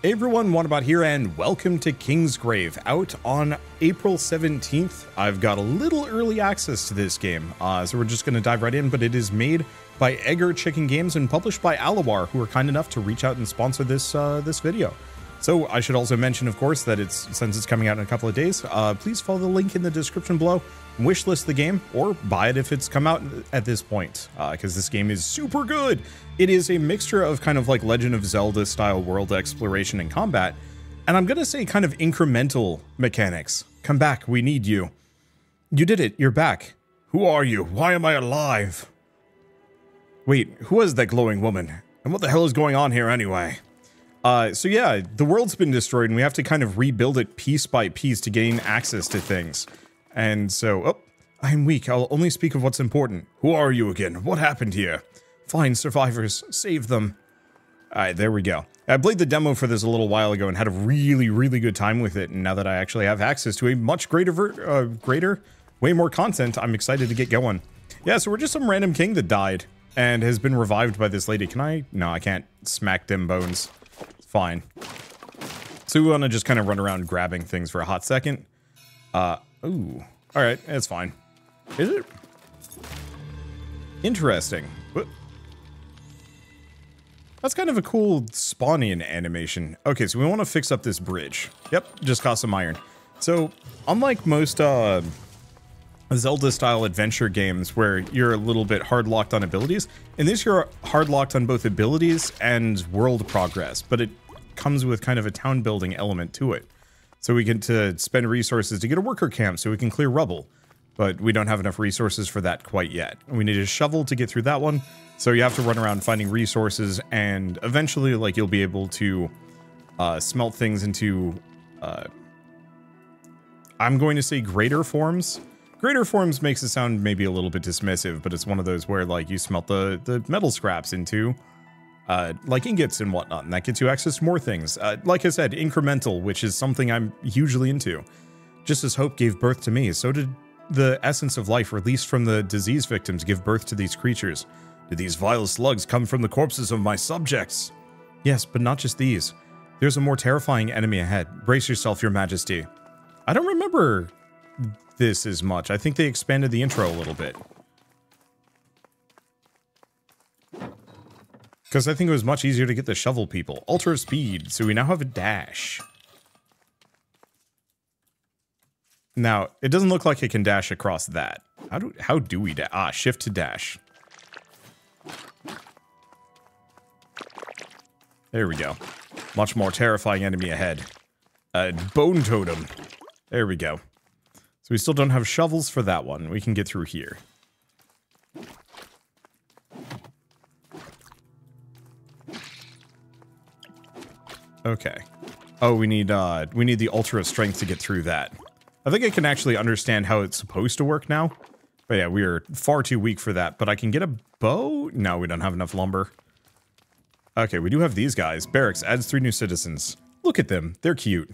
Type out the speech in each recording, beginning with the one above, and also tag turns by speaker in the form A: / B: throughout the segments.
A: Hey everyone, Wanderbot here, and welcome to Kingsgrave. Out on April 17th, I've got a little early access to this game, uh, so we're just going to dive right in, but it is made by Egger Chicken Games and published by Alawar, who are kind enough to reach out and sponsor this uh, this video. So I should also mention, of course, that it's since it's coming out in a couple of days, uh, please follow the link in the description below, wishlist the game, or buy it if it's come out at this point, because uh, this game is super good. It is a mixture of kind of like Legend of Zelda style world exploration and combat, and I'm gonna say kind of incremental mechanics. Come back, we need you. You did it, you're back. Who are you? Why am I alive? Wait, who was that glowing woman? And what the hell is going on here anyway? Uh, so yeah, the world's been destroyed and we have to kind of rebuild it piece by piece to gain access to things. And so, oh, I'm weak. I'll only speak of what's important. Who are you again? What happened here? Find survivors. Save them. Alright, there we go. I played the demo for this a little while ago and had a really, really good time with it. And now that I actually have access to a much greater, uh, greater, way more content, I'm excited to get going. Yeah, so we're just some random king that died and has been revived by this lady. Can I? No, I can't smack them bones. Fine. So we want to just kind of run around grabbing things for a hot second. Uh, ooh. Alright, it's fine. Is it? Interesting. That's kind of a cool spawning animation. Okay, so we want to fix up this bridge. Yep, just cost some iron. So, unlike most uh, Zelda-style adventure games where you're a little bit hard-locked on abilities, in this you're hard-locked on both abilities and world progress, but it comes with kind of a town-building element to it. So we get to spend resources to get a worker camp so we can clear rubble, but we don't have enough resources for that quite yet. We need a shovel to get through that one, so you have to run around finding resources, and eventually, like, you'll be able to uh, smelt things into, uh, I'm going to say greater forms. Greater forms makes it sound maybe a little bit dismissive, but it's one of those where, like, you smelt the, the metal scraps into, uh, like, ingots and whatnot, and that gets you access to more things. Uh, like I said, incremental, which is something I'm hugely into. Just as hope gave birth to me, so did the essence of life released from the disease victims give birth to these creatures. Did these vile slugs come from the corpses of my subjects? Yes, but not just these. There's a more terrifying enemy ahead. Brace yourself, your majesty. I don't remember this as much. I think they expanded the intro a little bit. Because I think it was much easier to get the shovel people. Ultra speed, so we now have a dash. Now, it doesn't look like it can dash across that. How do how do we dash? Ah, shift to dash. There we go. Much more terrifying enemy ahead. A bone totem. There we go. So we still don't have shovels for that one. We can get through here. Okay. Oh, we need uh we need the ultra strength to get through that. I think I can actually understand how it's supposed to work now. But yeah, we are far too weak for that. But I can get a bow? No, we don't have enough lumber. Okay, we do have these guys. Barracks adds three new citizens. Look at them. They're cute.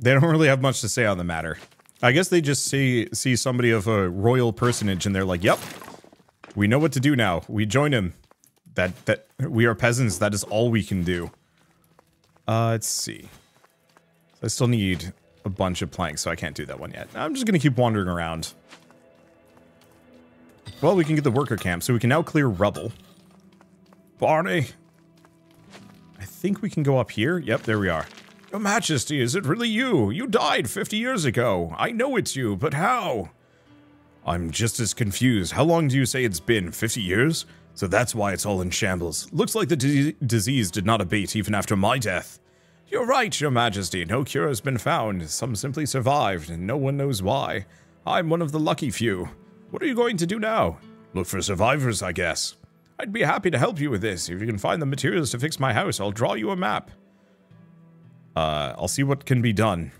A: They don't really have much to say on the matter. I guess they just see see somebody of a royal personage and they're like, "Yep, we know what to do now. We join him. That that we are peasants. That is all we can do." Uh, let's see. I still need a bunch of planks, so I can't do that one yet. I'm just gonna keep wandering around. Well, we can get the worker camp, so we can now clear rubble. Barney! I think we can go up here. Yep, there we are. Your Majesty, is it really you? You died 50 years ago. I know it's you, but how? I'm just as confused. How long do you say it's been? 50 years? So that's why it's all in shambles. Looks like the disease did not abate even after my death. You're right, Your Majesty. No cure has been found. Some simply survived, and no one knows why. I'm one of the lucky few. What are you going to do now? Look for survivors, I guess. I'd be happy to help you with this. If you can find the materials to fix my house, I'll draw you a map. Uh, I'll see what can be done.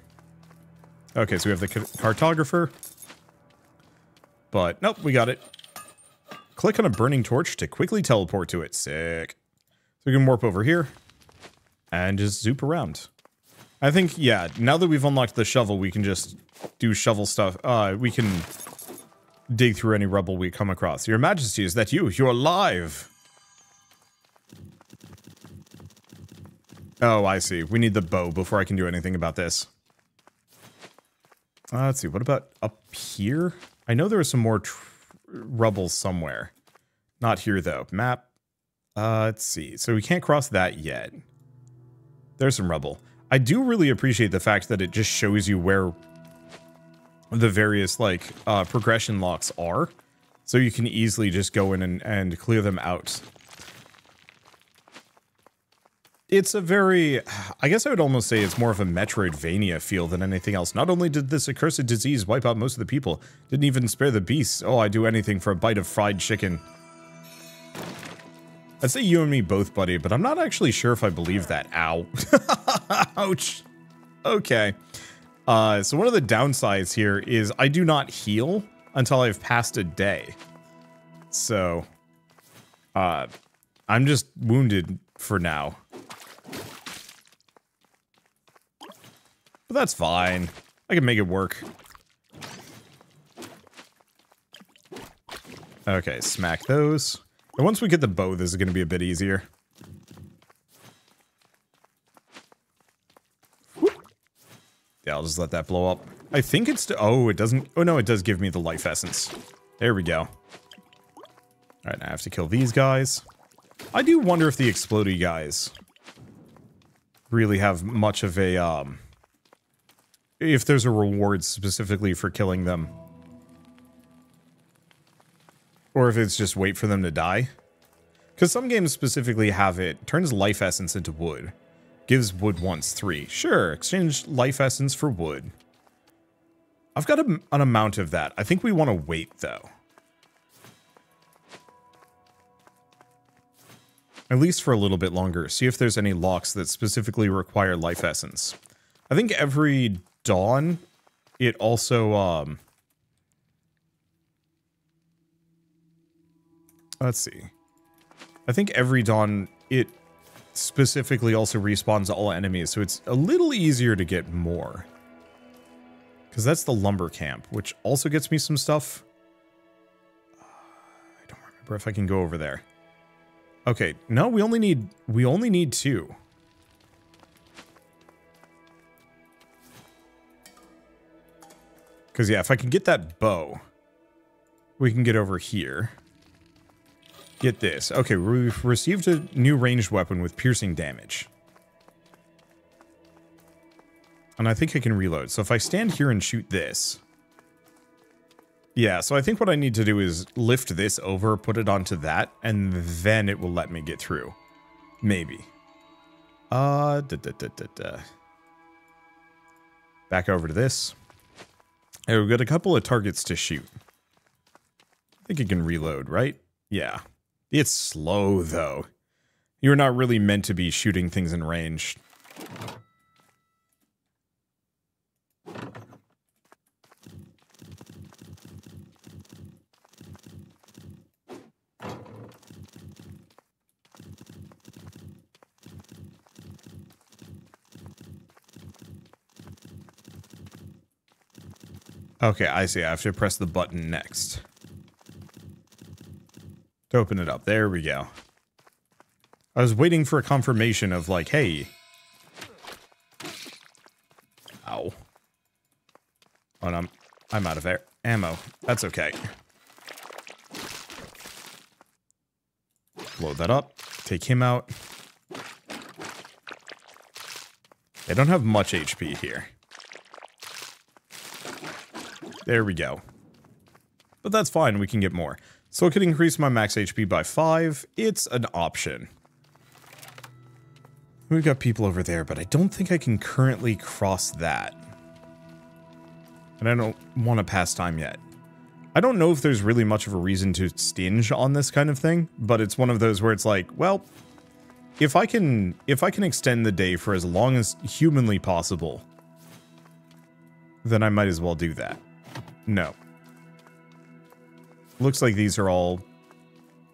A: Okay, so we have the cartographer. But, nope, we got it. Click on a burning torch to quickly teleport to it. Sick. So we can warp over here. And just zoop around. I think, yeah, now that we've unlocked the shovel, we can just do shovel stuff. Uh, we can dig through any rubble we come across. Your Majesty, is that you? You're alive! Oh, I see. We need the bow before I can do anything about this. Uh, let's see. What about up here? I know there is some more rubble somewhere. Not here, though. Map. Uh, let's see. So we can't cross that yet. There's some rubble. I do really appreciate the fact that it just shows you where the various, like, uh, progression locks are. So you can easily just go in and, and clear them out. It's a very, I guess I would almost say it's more of a Metroidvania feel than anything else. Not only did this accursed disease wipe out most of the people, didn't even spare the beasts. Oh, I'd do anything for a bite of fried chicken. I'd say you and me both, buddy, but I'm not actually sure if I believe that. Ow. Ouch. Okay. Uh, so one of the downsides here is I do not heal until I've passed a day. So, uh, I'm just wounded for now. But that's fine. I can make it work. Okay, smack those. And once we get the bow, this is going to be a bit easier. Yeah, I'll just let that blow up. I think it's... Oh, it doesn't... Oh, no, it does give me the life essence. There we go. Alright, now I have to kill these guys. I do wonder if the explodey guys really have much of a, um if there's a reward specifically for killing them. Or if it's just wait for them to die. Because some games specifically have it, turns life essence into wood. Gives wood once three. Sure, exchange life essence for wood. I've got a, an amount of that. I think we want to wait, though. At least for a little bit longer. See if there's any locks that specifically require life essence. I think every Dawn, it also, um... Let's see. I think every Dawn, it specifically also respawns all enemies, so it's a little easier to get more. Because that's the lumber camp, which also gets me some stuff. I don't remember if I can go over there. Okay, no, we only need we only need two. Because, yeah, if I can get that bow, we can get over here. Get this. Okay, we've received a new ranged weapon with piercing damage. And I think I can reload. So if I stand here and shoot this... Yeah, so I think what I need to do is lift this over, put it onto that, and then it will let me get through. Maybe. Uh, da, da, da, da, da. Back over to this. Hey, we've got a couple of targets to shoot. I think it can reload, right? Yeah. It's slow, though. You're not really meant to be shooting things in range. Okay, I see. I have to press the button next. To open it up. There we go. I was waiting for a confirmation of like, hey. Ow. Oh, no, I'm, I'm out of air. ammo. That's okay. Load that up. Take him out. They don't have much HP here. There we go. But that's fine, we can get more. So it could increase my max HP by 5. It's an option. We've got people over there, but I don't think I can currently cross that. And I don't want to pass time yet. I don't know if there's really much of a reason to stinge on this kind of thing, but it's one of those where it's like, well, if I can if I can extend the day for as long as humanly possible, then I might as well do that. No. Looks like these are all...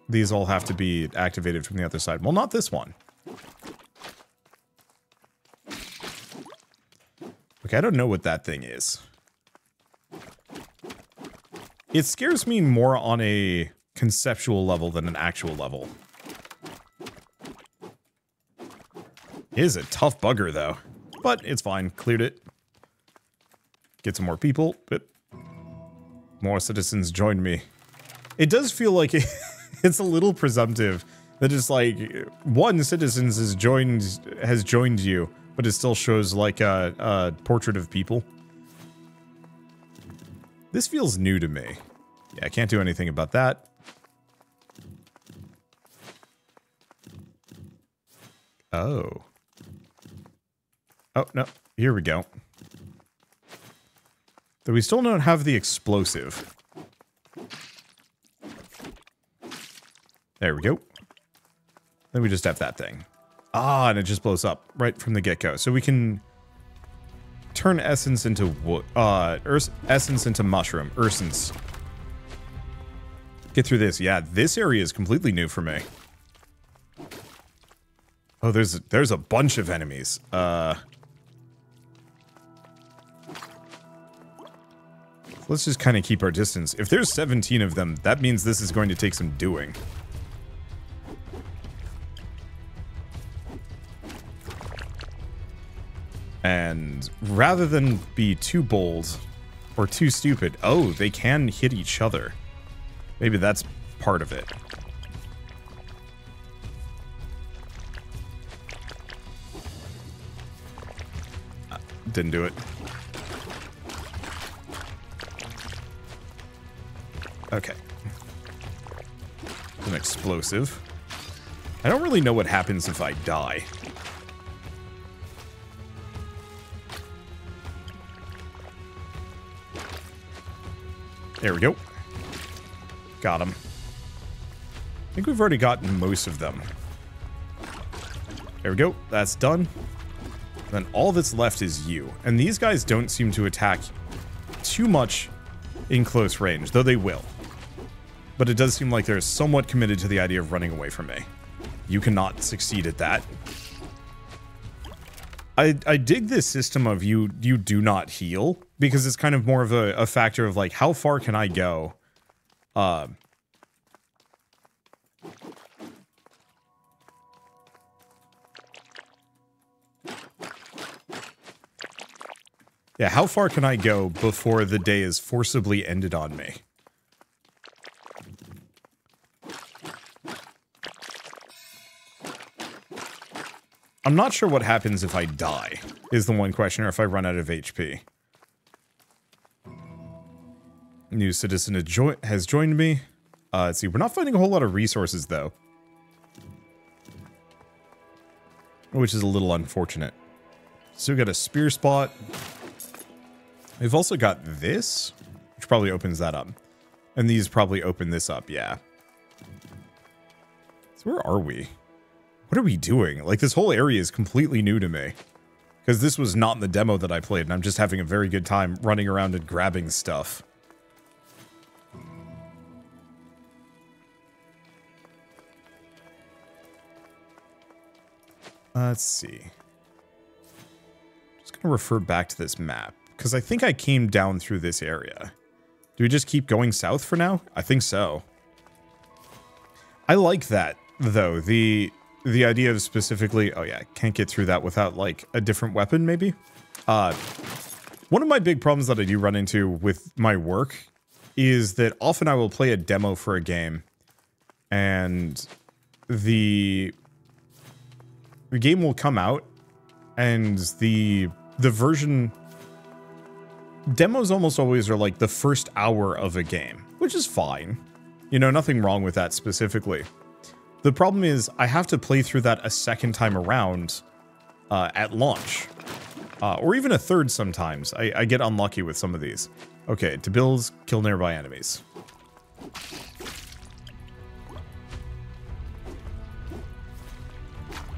A: These all have to be activated from the other side. Well, not this one. Okay, I don't know what that thing is. It scares me more on a conceptual level than an actual level. It is a tough bugger, though. But it's fine. Cleared it. Get some more people. But more citizens join me. It does feel like it, it's a little presumptive that it's like one citizens has joined has joined you, but it still shows like a, a portrait of people. This feels new to me. Yeah, I can't do anything about that. Oh. Oh, no. Here we go. Though we still don't have the explosive. There we go. Then we just have that thing. Ah, and it just blows up right from the get-go. So we can turn essence into wood, uh, essence into mushroom, essence. Get through this. Yeah, this area is completely new for me. Oh, there's there's a bunch of enemies. Uh, let's just kind of keep our distance. If there's 17 of them, that means this is going to take some doing. And rather than be too bold or too stupid, oh, they can hit each other. Maybe that's part of it. Uh, didn't do it. Okay. An explosive. I don't really know what happens if I die. There we go. Got him. I think we've already gotten most of them. There we go. That's done. Then all that's left is you. And these guys don't seem to attack too much in close range, though they will. But it does seem like they're somewhat committed to the idea of running away from me. You cannot succeed at that. I, I dig this system of you you do not heal because it's kind of more of a, a factor of like how far can I go uh, yeah, how far can I go before the day is forcibly ended on me? I'm not sure what happens if I die, is the one question, or if I run out of HP. New citizen has joined me. Uh, let's see, we're not finding a whole lot of resources, though. Which is a little unfortunate. So we got a spear spot. We've also got this, which probably opens that up. And these probably open this up, yeah. So where are we? What are we doing? Like, this whole area is completely new to me. Because this was not in the demo that I played, and I'm just having a very good time running around and grabbing stuff. Let's see. Just gonna refer back to this map, because I think I came down through this area. Do we just keep going south for now? I think so. I like that, though. The the idea of specifically, oh yeah, can't get through that without like a different weapon maybe. Uh, one of my big problems that I do run into with my work is that often I will play a demo for a game and the the game will come out and the the version demos almost always are like the first hour of a game, which is fine. You know, nothing wrong with that specifically. The problem is I have to play through that a second time around uh, at launch. Uh, or even a third sometimes. I, I, get unlucky with some of these. Okay, to build, kill nearby enemies.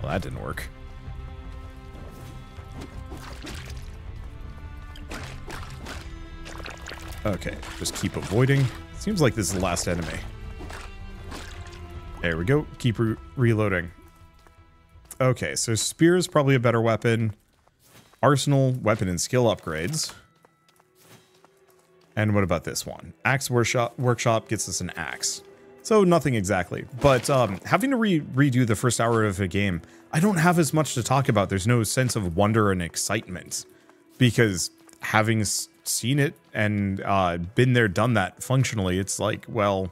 A: Well, that didn't work. Okay, just keep avoiding. Seems like this is the last enemy. There we go. Keep re reloading. Okay, so spear is probably a better weapon. Arsenal, weapon, and skill upgrades. And what about this one? Axe workshop, workshop gets us an axe. So nothing exactly. But um, having to re redo the first hour of a game, I don't have as much to talk about. There's no sense of wonder and excitement because having seen it and uh, been there, done that functionally, it's like, well,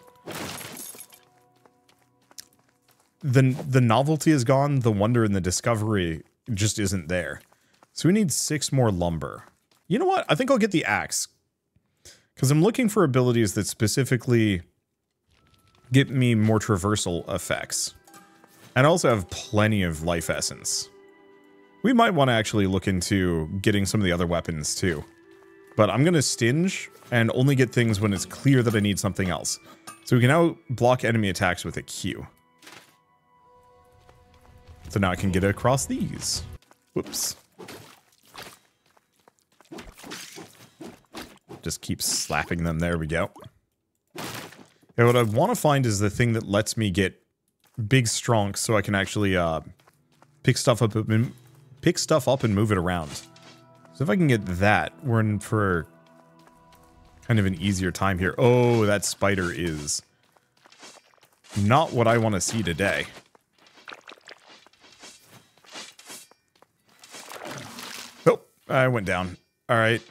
A: the the novelty is gone. The wonder and the discovery just isn't there. So we need six more lumber. You know what? I think I'll get the axe because I'm looking for abilities that specifically get me more traversal effects. And I also have plenty of life essence. We might want to actually look into getting some of the other weapons too. But I'm going to stinge and only get things when it's clear that I need something else. So we can now block enemy attacks with a Q. So now I can get across these. Whoops. Just keep slapping them. There we go. And what I want to find is the thing that lets me get big stronks so I can actually uh, pick stuff up and pick stuff up and move it around. So if I can get that, we're in for kind of an easier time here. Oh, that spider is not what I want to see today. Oh, I went down. All right.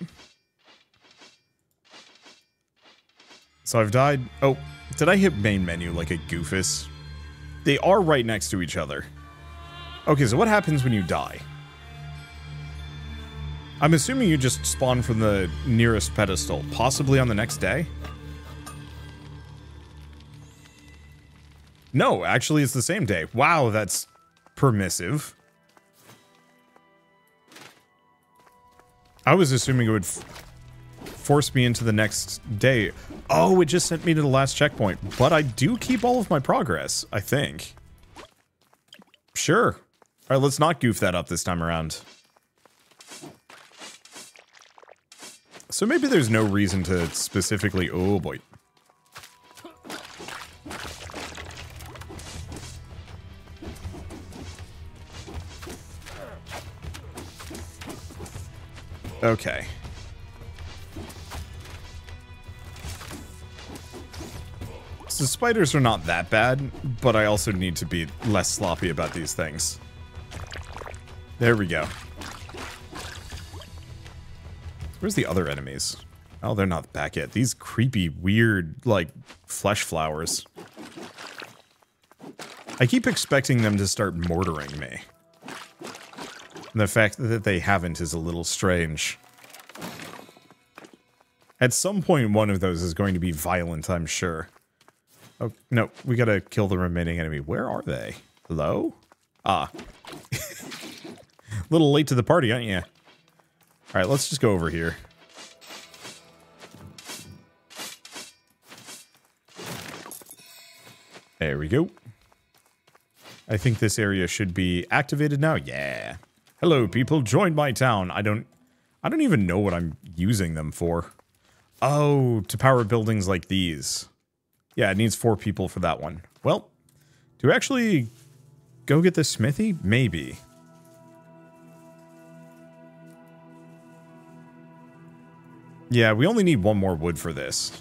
A: So I've died. Oh, did I hit main menu like a goofus? They are right next to each other. Okay, so what happens when you die? I'm assuming you just spawn from the nearest pedestal, possibly on the next day? No, actually it's the same day. Wow, that's permissive. I was assuming it would force me into the next day. Oh, it just sent me to the last checkpoint. But I do keep all of my progress, I think. Sure. All right, let's not goof that up this time around. So maybe there's no reason to specifically... Oh, boy. Okay. So spiders are not that bad, but I also need to be less sloppy about these things. There we go. Where's the other enemies? Oh, they're not back yet. These creepy, weird, like, flesh flowers. I keep expecting them to start mortaring me. And the fact that they haven't is a little strange. At some point, one of those is going to be violent, I'm sure. Oh, no, we gotta kill the remaining enemy. Where are they? Hello? Ah. a little late to the party, aren't you? Alright, let's just go over here. There we go. I think this area should be activated now. Yeah. Hello, people. Join my town. I don't... I don't even know what I'm using them for. Oh, to power buildings like these. Yeah, it needs four people for that one. Well, do we actually go get the smithy? Maybe. Yeah, we only need one more wood for this.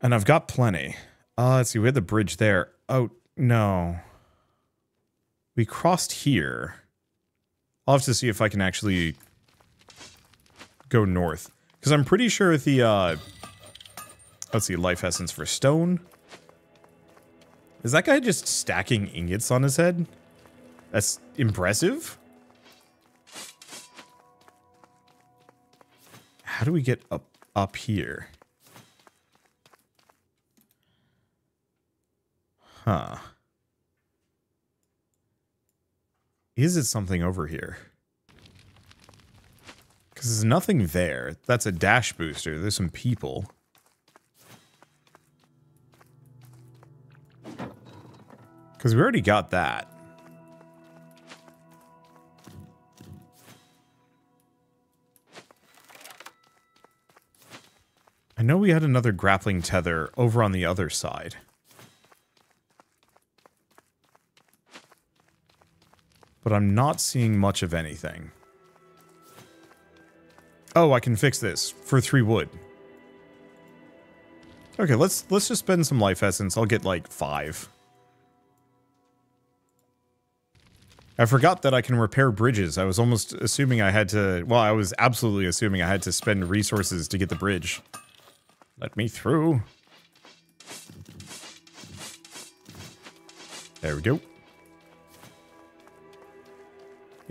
A: And I've got plenty. Uh, let's see, we had the bridge there. Oh, no. We crossed here. I'll have to see if I can actually go north. Because I'm pretty sure the, uh... Let's see, life essence for stone. Is that guy just stacking ingots on his head? That's impressive. How do we get up up here? Huh. Is it something over here? Because there's nothing there. That's a dash booster. There's some people. Because we already got that. I know we had another grappling tether over on the other side. But I'm not seeing much of anything. Oh, I can fix this for three wood. Okay, let's let's just spend some life essence. I'll get like five. I forgot that I can repair bridges. I was almost assuming I had to... Well, I was absolutely assuming I had to spend resources to get the bridge. Let me through. There we go.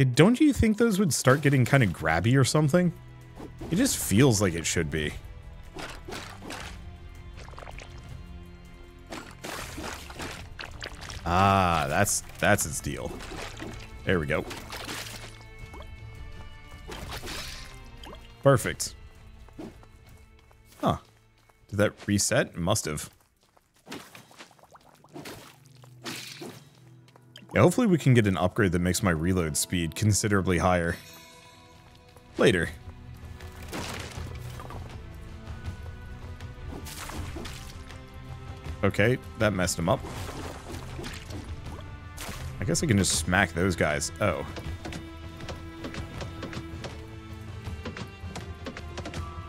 A: Don't you think those would start getting kind of grabby or something? It just feels like it should be. Ah, that's that's its deal. There we go. Perfect. Huh. Did that reset? Must have. Yeah, hopefully we can get an upgrade that makes my reload speed considerably higher. Later. Okay, that messed him up. I guess I can just smack those guys. Oh.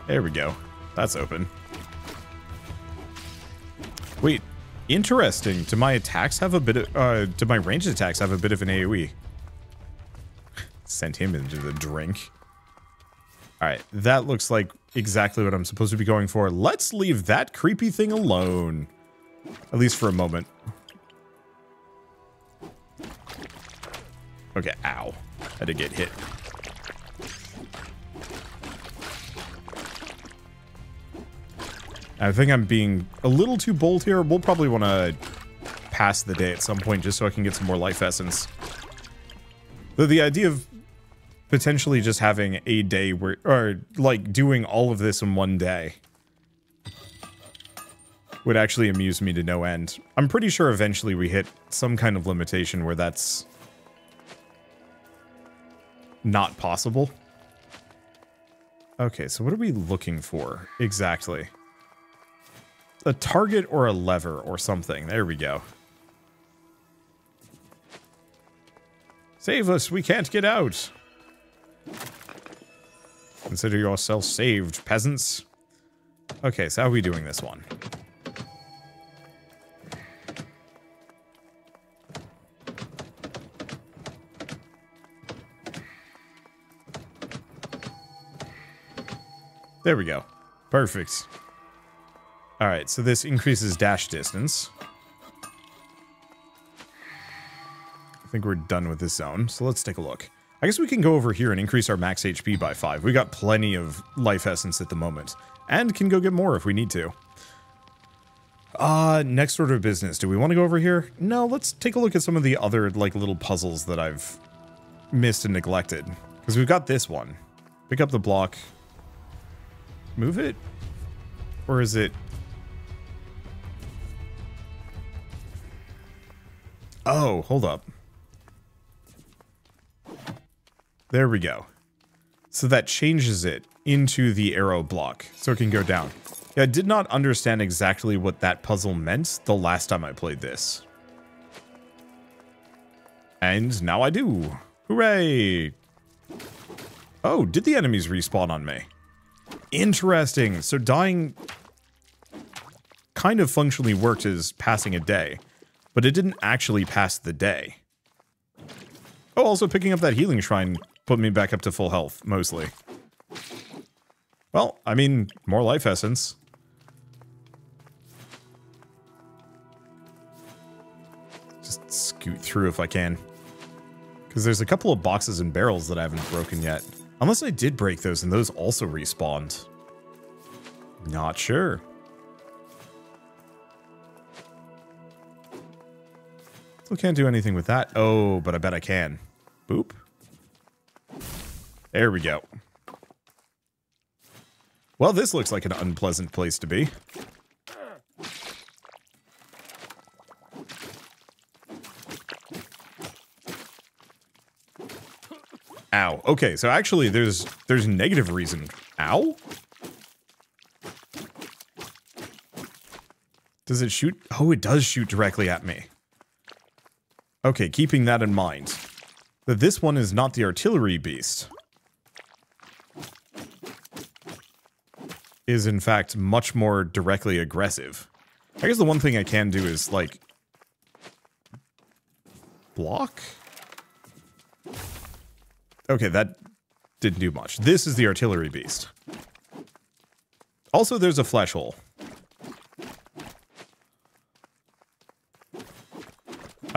A: There we go. That's open. Interesting. Do my attacks have a bit of, uh, do my ranged attacks have a bit of an AoE? Sent him into the drink. Alright, that looks like exactly what I'm supposed to be going for. Let's leave that creepy thing alone. At least for a moment. Okay, ow. Had to get hit. I think I'm being a little too bold here. We'll probably want to pass the day at some point just so I can get some more life essence. Though the idea of potentially just having a day where, or like doing all of this in one day would actually amuse me to no end. I'm pretty sure eventually we hit some kind of limitation where that's not possible. Okay, so what are we looking for exactly? A target or a lever or something. There we go. Save us, we can't get out. Consider yourself saved, peasants. Okay, so how are we doing this one? There we go. Perfect. Alright, so this increases dash distance. I think we're done with this zone, so let's take a look. I guess we can go over here and increase our max HP by 5. We got plenty of life essence at the moment. And can go get more if we need to. Uh, next order of business. Do we want to go over here? No, let's take a look at some of the other, like, little puzzles that I've missed and neglected. Because we've got this one. Pick up the block, move it? Or is it... Oh, hold up. There we go. So that changes it into the arrow block, so it can go down. Yeah, I did not understand exactly what that puzzle meant the last time I played this. And now I do. Hooray! Oh, did the enemies respawn on me? Interesting. So dying kind of functionally worked as passing a day, but it didn't actually pass the day. Oh, also picking up that healing shrine put me back up to full health, mostly. Well, I mean, more life essence. Just scoot through if I can. Because there's a couple of boxes and barrels that I haven't broken yet. Unless I did break those and those also respawned. Not sure. Still can't do anything with that. Oh, but I bet I can. Boop. There we go. Well, this looks like an unpleasant place to be. Ow. Okay, so actually there's there's negative reason. Ow? Does it shoot? Oh, it does shoot directly at me. Okay, keeping that in mind. That this one is not the artillery beast. is in fact much more directly aggressive. I guess the one thing I can do is like block. Okay, that didn't do much. This is the artillery beast. Also, there's a flesh hole.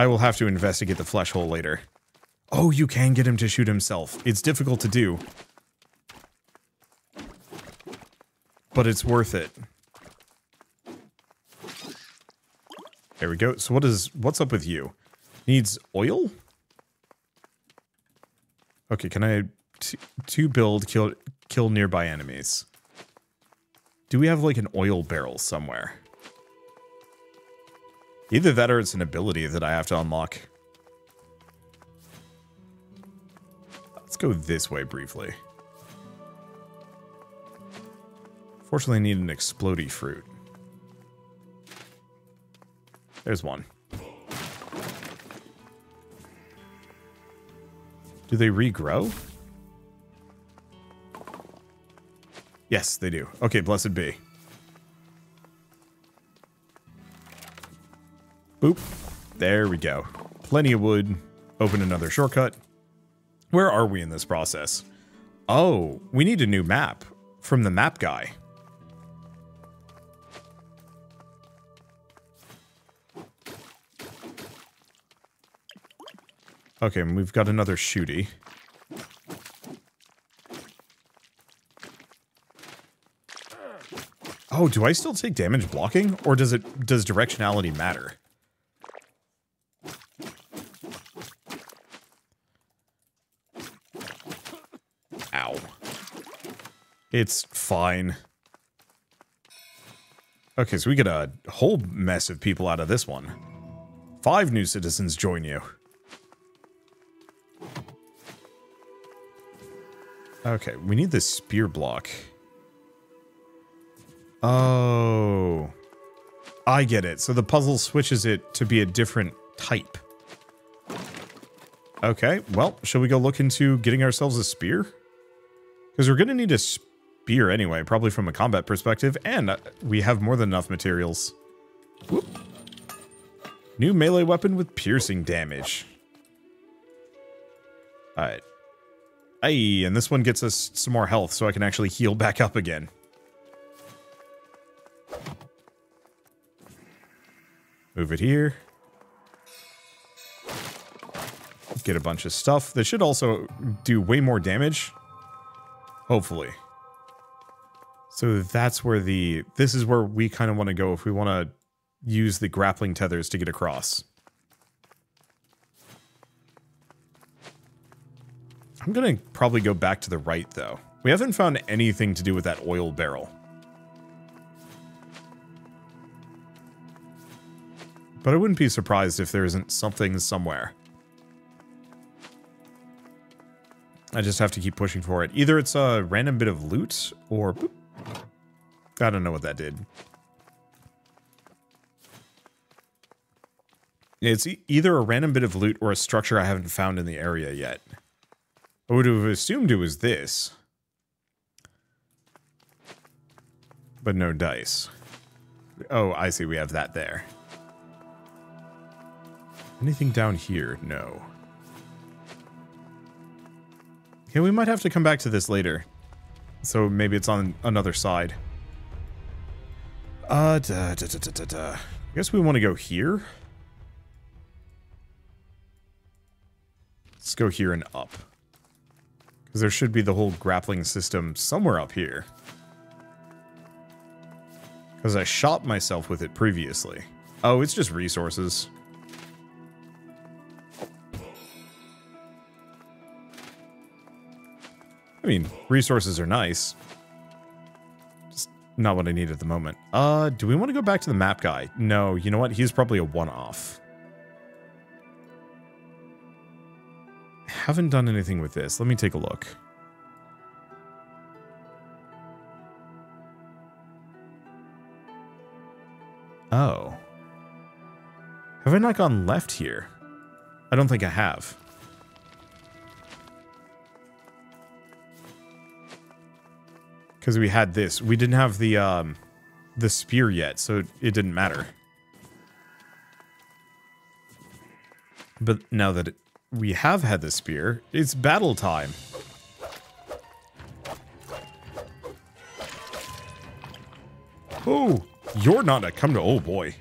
A: I will have to investigate the flesh hole later. Oh, you can get him to shoot himself. It's difficult to do. But it's worth it. There we go. So what is what's up with you? Needs oil? Okay, can I to build kill kill nearby enemies? Do we have like an oil barrel somewhere? Either that or it's an ability that I have to unlock. Let's go this way briefly. Fortunately, I need an explody fruit. There's one. Do they regrow? Yes, they do. Okay, blessed be. Boop. There we go. Plenty of wood. Open another shortcut. Where are we in this process? Oh, we need a new map from the map guy. Okay, we've got another shooty. Oh, do I still take damage blocking? Or does it does directionality matter? It's fine. Okay, so we get a whole mess of people out of this one. Five new citizens join you. Okay, we need this spear block. Oh. I get it. So the puzzle switches it to be a different type. Okay, well, shall we go look into getting ourselves a spear? Because we're going to need a spear anyway, probably from a combat perspective, and uh, we have more than enough materials. Whoop. New melee weapon with piercing damage. Alright. Hey, and this one gets us some more health so I can actually heal back up again. Move it here. Get a bunch of stuff. This should also do way more damage. Hopefully. So that's where the, this is where we kind of want to go if we want to use the grappling tethers to get across. I'm going to probably go back to the right though. We haven't found anything to do with that oil barrel. But I wouldn't be surprised if there isn't something somewhere. I just have to keep pushing for it. Either it's a random bit of loot or... Boop, I don't know what that did. It's e either a random bit of loot or a structure I haven't found in the area yet. I would have assumed it was this. But no dice. Oh, I see. We have that there. Anything down here? No. Okay, we might have to come back to this later. So maybe it's on another side. Uh, da, da, da, da, I guess we want to go here. Let's go here and up. Because there should be the whole grappling system somewhere up here. Because I shot myself with it previously. Oh, it's just resources. I mean, resources are nice. Just not what I need at the moment. Uh, do we want to go back to the map guy? No, you know what? He's probably a one-off. Haven't done anything with this. Let me take a look. Oh. Have I not gone left here? I don't think I have. Because we had this. We didn't have the, um, the spear yet, so it didn't matter. But now that it, we have had the spear, it's battle time. Oh, you're not a come to, oh boy.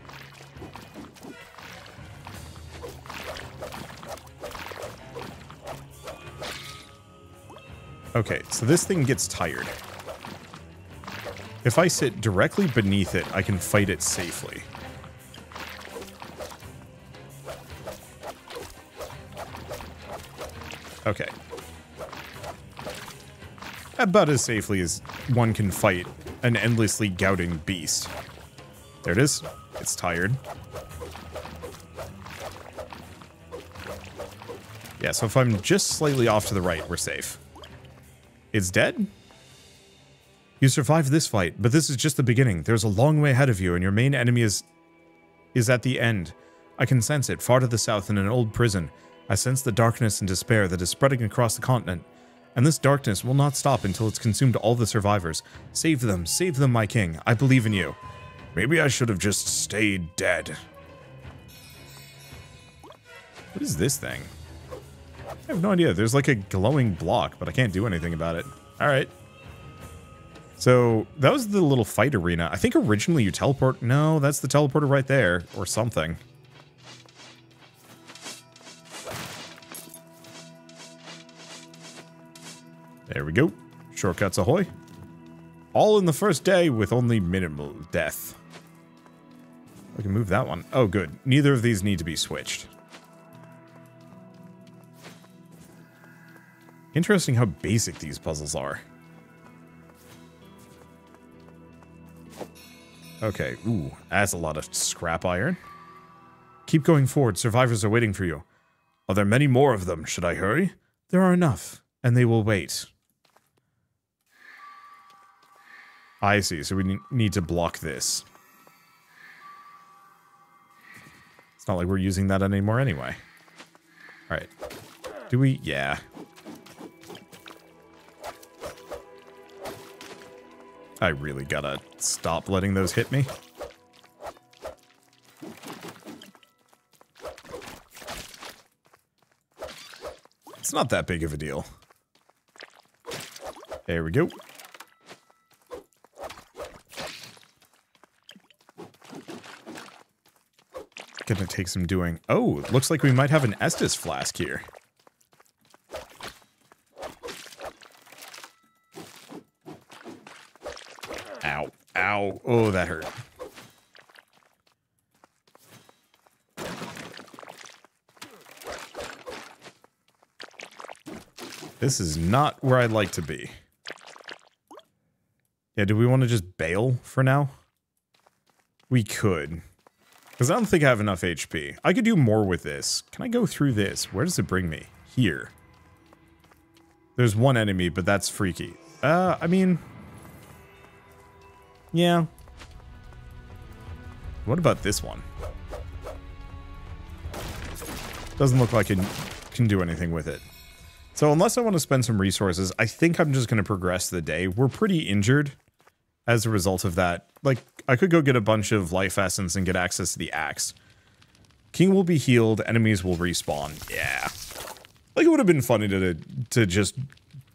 A: Okay, so this thing gets tired. If I sit directly beneath it, I can fight it safely. Okay. About as safely as one can fight an endlessly gouting beast. There it is. It's tired. Yeah, so if I'm just slightly off to the right, we're safe. It's dead? You survived this fight, but this is just the beginning. There's a long way ahead of you, and your main enemy is... is at the end. I can sense it, far to the south in an old prison. I sense the darkness and despair that is spreading across the continent. And this darkness will not stop until it's consumed all the survivors. Save them, save them, my king. I believe in you. Maybe I should have just stayed dead. What is this thing? I have no idea. There's like a glowing block, but I can't do anything about it. Alright. So, that was the little fight arena. I think originally you teleport... No, that's the teleporter right there. Or something. There we go. Shortcuts ahoy. All in the first day with only minimal death. I can move that one. Oh, good. Neither of these need to be switched. Interesting how basic these puzzles are. Okay, ooh, that's a lot of scrap iron. Keep going forward, survivors are waiting for you. Are there many more of them? Should I hurry? There are enough, and they will wait. I see, so we need to block this. It's not like we're using that anymore anyway. Alright. Do we? Yeah. I really gotta stop letting those hit me. It's not that big of a deal. There we go. Gonna take some doing. Oh, looks like we might have an Estus flask here. Ow. Oh, that hurt. This is not where I'd like to be. Yeah, do we want to just bail for now? We could. Because I don't think I have enough HP. I could do more with this. Can I go through this? Where does it bring me? Here. There's one enemy, but that's freaky. Uh, I mean... Yeah. What about this one? Doesn't look like it can do anything with it. So unless I want to spend some resources, I think I'm just going to progress the day. We're pretty injured as a result of that. Like, I could go get a bunch of life essence and get access to the axe. King will be healed, enemies will respawn. Yeah. Like, it would have been funny to, to just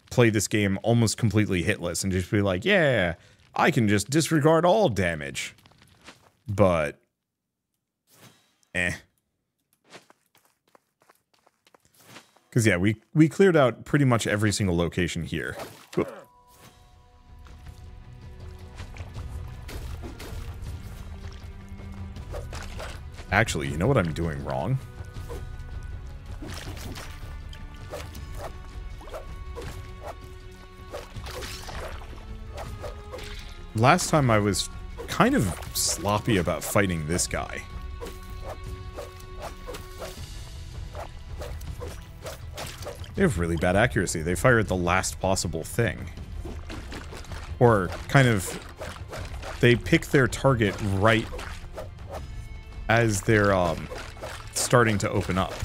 A: play this game almost completely hitless and just be like, yeah, I can just disregard all damage. But, eh. Because, yeah, we, we cleared out pretty much every single location here. Whoop. Actually, you know what I'm doing wrong? Last time I was kind of sloppy about fighting this guy. They have really bad accuracy. They fire at the last possible thing. Or kind of... They pick their target right as they're um, starting to open up.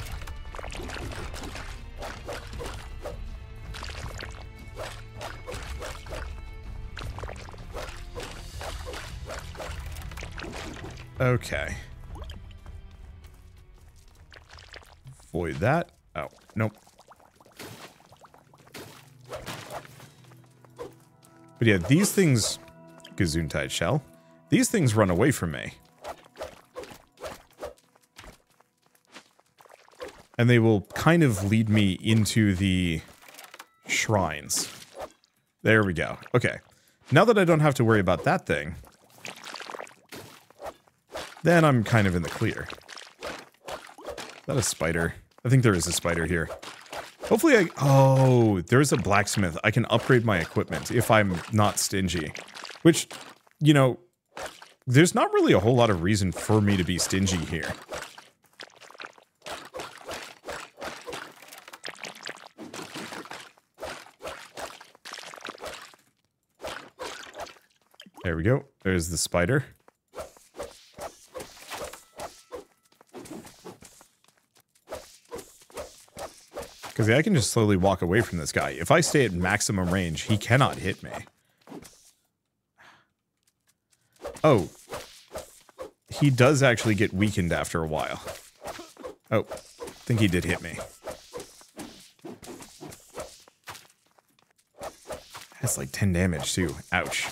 A: Okay. Void that. Oh, nope. But yeah, these things... Gesundheit shell. These things run away from me. And they will kind of lead me into the shrines. There we go. Okay. Now that I don't have to worry about that thing, then I'm kind of in the clear. Is that a spider? I think there is a spider here. Hopefully I... Oh, there's a blacksmith. I can upgrade my equipment if I'm not stingy. Which, you know, there's not really a whole lot of reason for me to be stingy here. There we go. There's the spider. I can just slowly walk away from this guy. If I stay at maximum range, he cannot hit me. Oh. He does actually get weakened after a while. Oh. I think he did hit me. That's like 10 damage too. Ouch.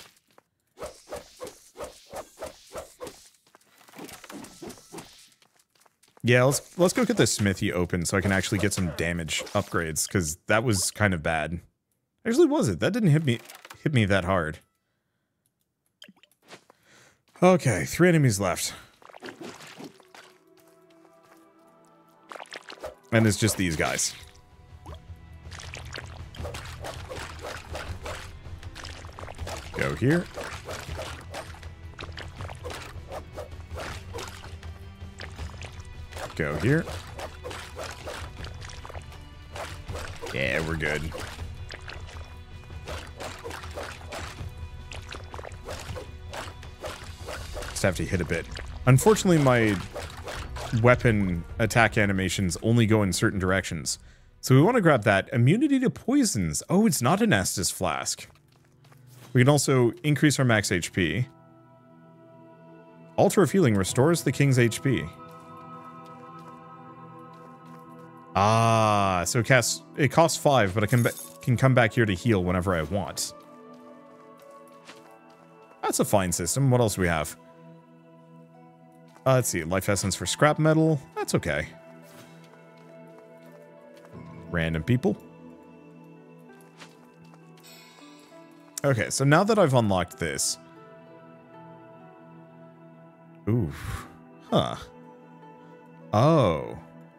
A: Yeah, let's let's go get the smithy open so I can actually get some damage upgrades because that was kind of bad. Actually, was it? That didn't hit me hit me that hard. Okay, three enemies left. And it's just these guys. Go here. Go here. Yeah, we're good. Just have to hit a bit. Unfortunately, my weapon attack animations only go in certain directions. So we want to grab that. Immunity to poisons. Oh, it's not an Estus flask. We can also increase our max HP. Altar of Healing restores the king's HP. Ah, so it it costs five, but I can can come back here to heal whenever I want. That's a fine system. What else do we have? Uh, let's see, life essence for scrap metal. That's okay. Random people. Okay, so now that I've unlocked this. Ooh. Huh. Oh.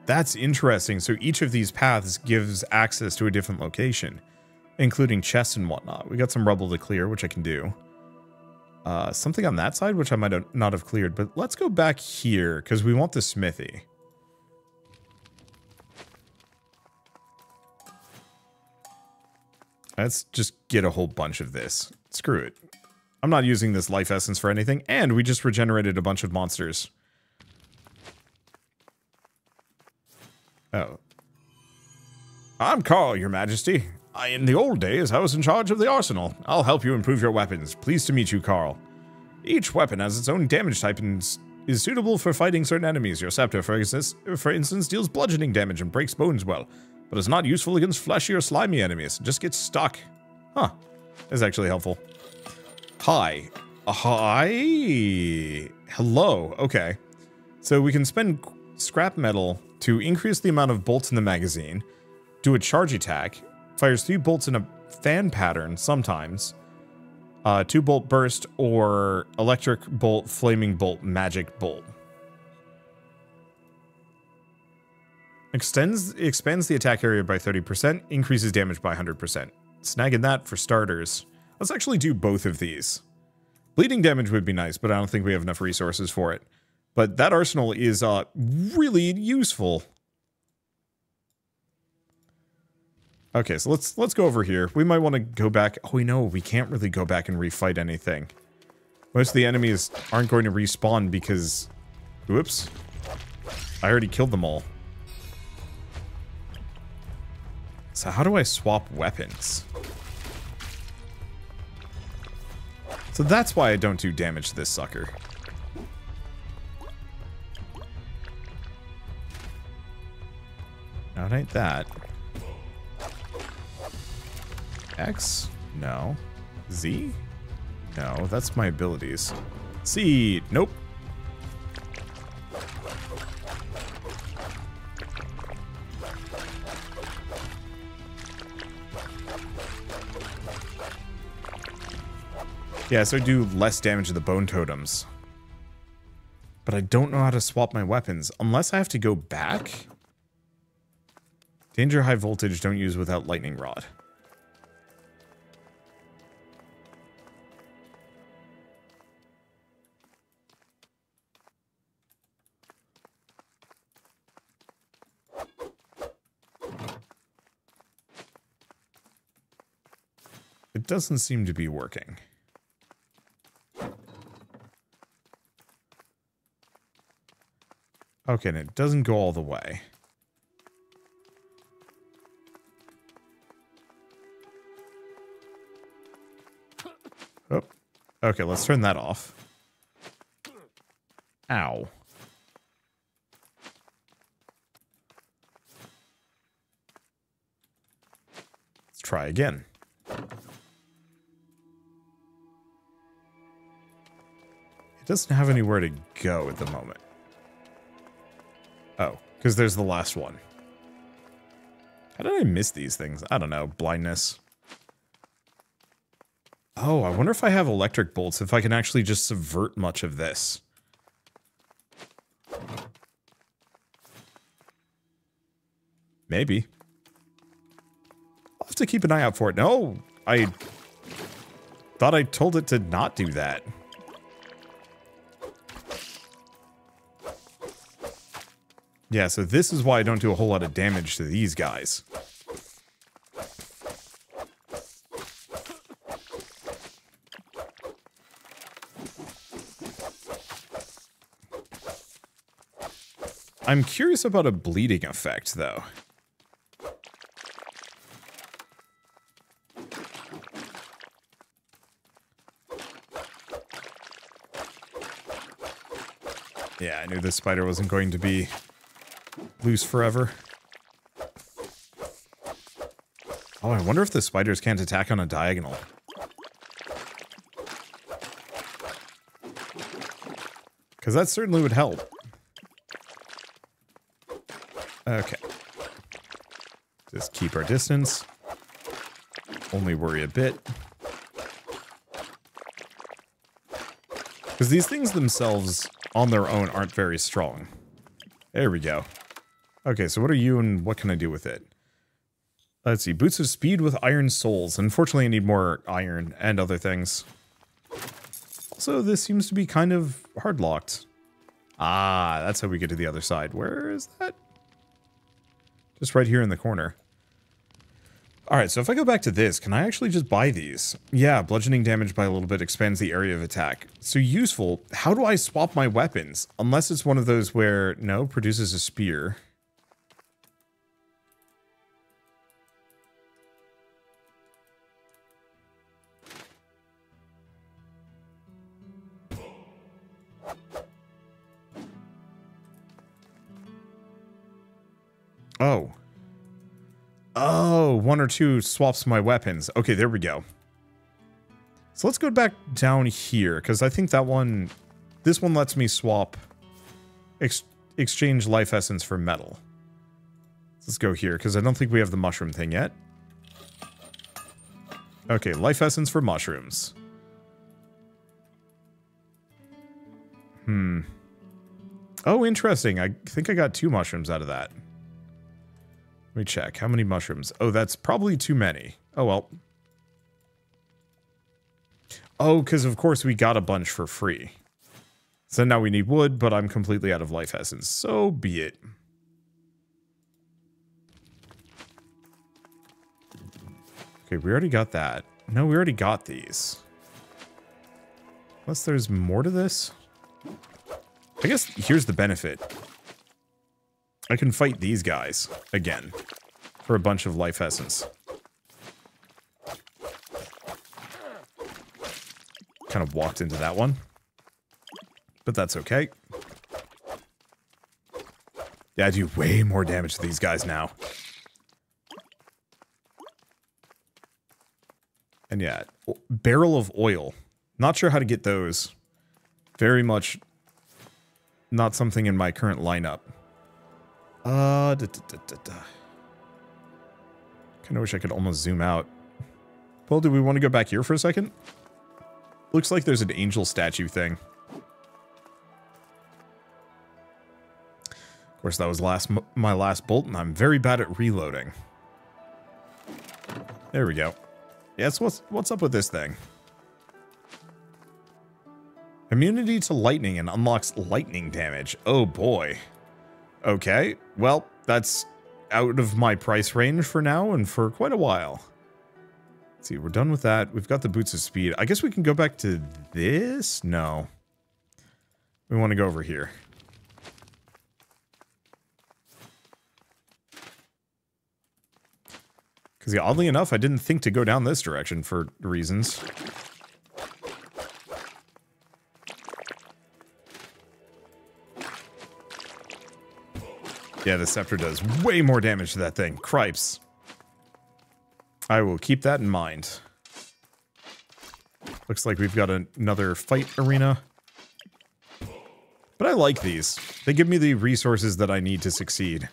A: That's interesting. So each of these paths gives access to a different location, including chests and whatnot. We got some rubble to clear, which I can do. Uh, something on that side, which I might not have cleared. But let's go back here, because we want the smithy. Let's just get a whole bunch of this. Screw it. I'm not using this life essence for anything, and we just regenerated a bunch of monsters. Oh. I'm Carl, your majesty. I, in the old days, I was in charge of the arsenal. I'll help you improve your weapons. Pleased to meet you, Carl. Each weapon has its own damage type and is suitable for fighting certain enemies. Your scepter, for instance, for instance, deals bludgeoning damage and breaks bones well, but is not useful against fleshy or slimy enemies. It just gets stuck. Huh. That's actually helpful. Hi. Hi. Hello. Okay. So we can spend scrap metal to increase the amount of bolts in the magazine, do a charge attack, fires three bolts in a fan pattern sometimes, uh, two bolt burst, or electric bolt, flaming bolt, magic bolt. Extends expands the attack area by 30%, increases damage by 100%. Snagging that for starters. Let's actually do both of these. Bleeding damage would be nice, but I don't think we have enough resources for it. But that arsenal is uh, really useful. Okay, so let's let's go over here. We might want to go back. Oh, we know we can't really go back and refight anything. Most of the enemies aren't going to respawn because... Whoops. I already killed them all. So how do I swap weapons? So that's why I don't do damage to this sucker. That ain't that. X? No. Z? No, that's my abilities. C? Nope. Yeah, so I do less damage to the bone totems. But I don't know how to swap my weapons. Unless I have to go back? Danger high voltage, don't use without lightning rod. It doesn't seem to be working. Okay, and it doesn't go all the way. Oh. Okay, let's turn that off. Ow. Let's try again. It doesn't have anywhere to go at the moment. Oh, because there's the last one. How did I miss these things? I don't know. Blindness. Oh, I wonder if I have electric bolts, if I can actually just subvert much of this. Maybe. I'll have to keep an eye out for it. No, I thought I told it to not do that. Yeah, so this is why I don't do a whole lot of damage to these guys. I'm curious about a bleeding effect, though. Yeah, I knew this spider wasn't going to be loose forever. Oh, I wonder if the spiders can't attack on a diagonal. Because that certainly would help. Okay. Just keep our distance. Only worry a bit. Because these things themselves, on their own, aren't very strong. There we go. Okay, so what are you and what can I do with it? Let's see. Boots of speed with iron soles. Unfortunately, I need more iron and other things. Also, this seems to be kind of hard locked. Ah, that's how we get to the other side. Where is that? Just right here in the corner. Alright, so if I go back to this, can I actually just buy these? Yeah, bludgeoning damage by a little bit expands the area of attack. So useful. How do I swap my weapons? Unless it's one of those where, no, produces a spear. Or two swaps my weapons. Okay, there we go. So let's go back down here, because I think that one... This one lets me swap... Ex exchange life essence for metal. Let's go here, because I don't think we have the mushroom thing yet. Okay, life essence for mushrooms. Hmm. Oh, interesting. I think I got two mushrooms out of that. Let me check. How many mushrooms? Oh, that's probably too many. Oh, well. Oh, because of course we got a bunch for free. So now we need wood, but I'm completely out of life essence. So be it. Okay, we already got that. No, we already got these. Unless there's more to this. I guess here's the benefit. I can fight these guys again for a bunch of life essence. Kind of walked into that one. But that's okay. Yeah, I do way more damage to these guys now. And yeah, barrel of oil. Not sure how to get those. Very much not something in my current lineup. Uh, da, da, da, Kind of wish I could almost zoom out. Well, do we want to go back here for a second? Looks like there's an angel statue thing. Of course, that was last my last bolt, and I'm very bad at reloading. There we go. Yes, what's what's up with this thing? Immunity to lightning and unlocks lightning damage. Oh boy. Okay, well, that's out of my price range for now and for quite a while. Let's see, we're done with that. We've got the Boots of Speed. I guess we can go back to this? No. We want to go over here. Because, yeah, oddly enough, I didn't think to go down this direction for reasons. Yeah, the scepter does way more damage to that thing. Cripes. I will keep that in mind. Looks like we've got another fight arena. But I like these. They give me the resources that I need to succeed.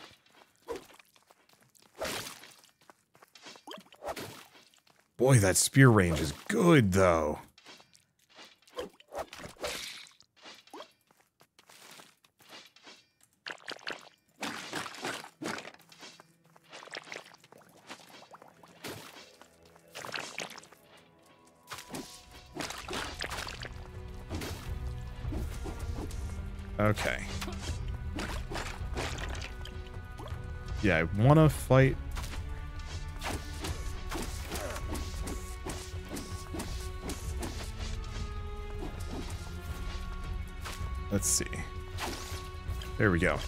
A: Boy, that spear range is good, though. Okay. Yeah, I want to fight... Let's see. There we go.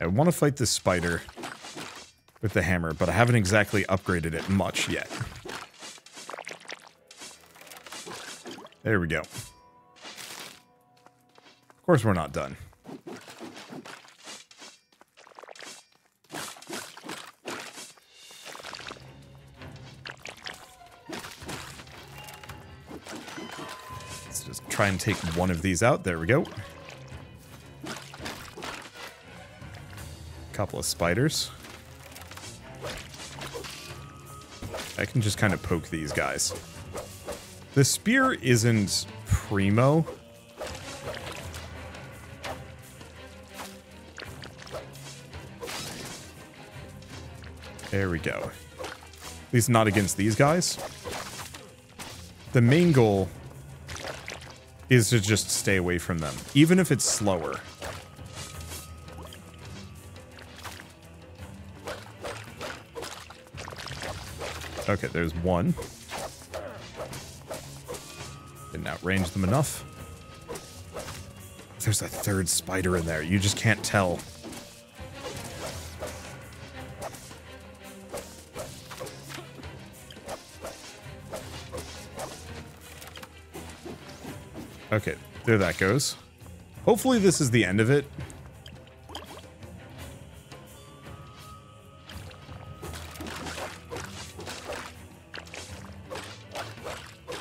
A: I want to fight this spider with the hammer, but I haven't exactly upgraded it much yet. There we go course we're not done. Let's just try and take one of these out. There we go. Couple of spiders. I can just kind of poke these guys. The spear isn't primo, There we go. At least not against these guys. The main goal is to just stay away from them, even if it's slower. Okay, there's one. Didn't outrange them enough. There's a third spider in there. You just can't tell. Okay, there that goes. Hopefully this is the end of it.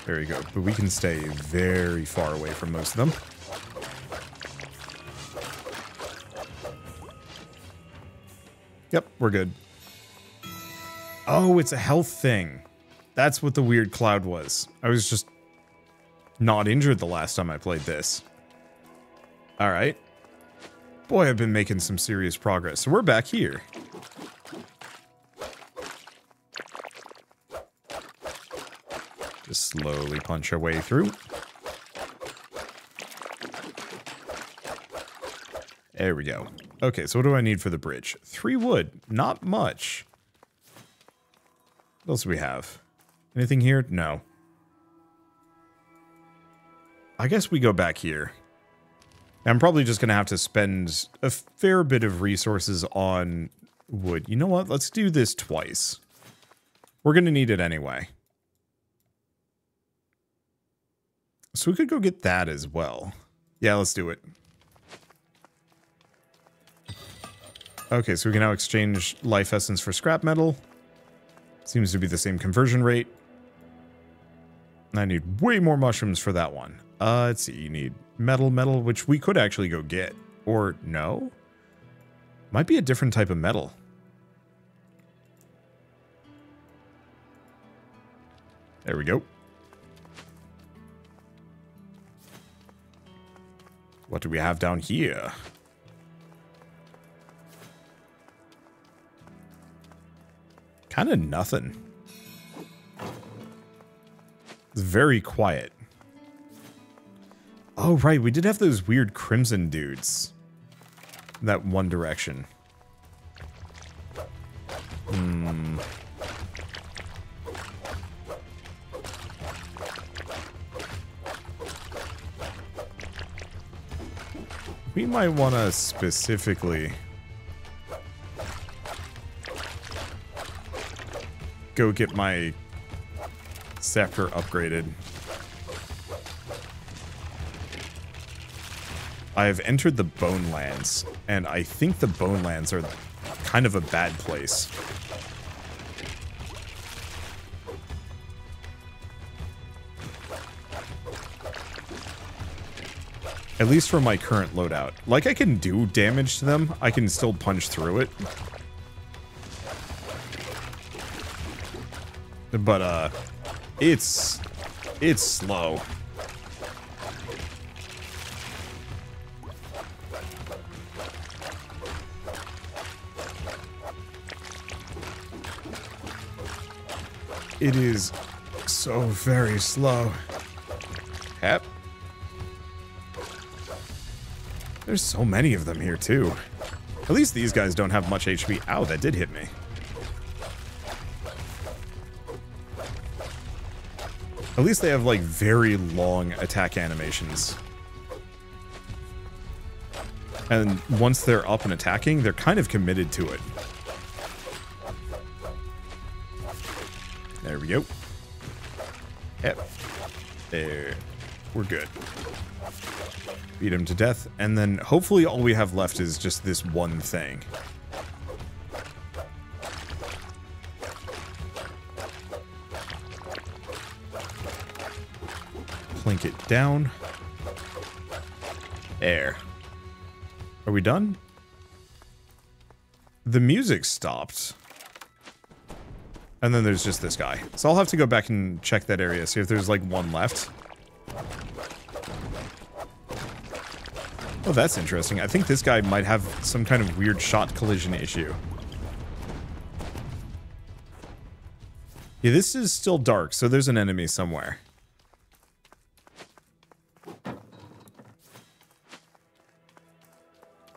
A: There you go. But we can stay very far away from most of them. Yep, we're good. Oh, it's a health thing. That's what the weird cloud was. I was just not injured the last time I played this. Alright. Boy, I've been making some serious progress. So we're back here. Just slowly punch our way through. There we go. Okay, so what do I need for the bridge? Three wood. Not much. What else do we have? Anything here? No. I guess we go back here. I'm probably just going to have to spend a fair bit of resources on wood. You know what? Let's do this twice. We're going to need it anyway. So we could go get that as well. Yeah, let's do it. Okay, so we can now exchange life essence for scrap metal. Seems to be the same conversion rate. I need way more mushrooms for that one. Uh, let's see, you need metal, metal, which we could actually go get. Or no? Might be a different type of metal. There we go. What do we have down here? Kind of nothing. It's very quiet. Oh, right. We did have those weird crimson dudes. That one direction. Hmm. We might want to specifically go get my scepter upgraded. I have entered the Bone Lands, and I think the Bone Lands are kind of a bad place. At least for my current loadout. Like, I can do damage to them. I can still punch through it. But, uh, it's, it's slow. It is so very slow. Yep. There's so many of them here, too. At least these guys don't have much HP. Ow, that did hit me. At least they have, like, very long attack animations. And once they're up and attacking, they're kind of committed to it. Go. Yep. There. We're good. Beat him to death, and then hopefully all we have left is just this one thing. Plink it down. There. Are we done? The music stopped. And then there's just this guy. So I'll have to go back and check that area, see if there's like one left. Oh, that's interesting. I think this guy might have some kind of weird shot collision issue. Yeah, this is still dark, so there's an enemy somewhere.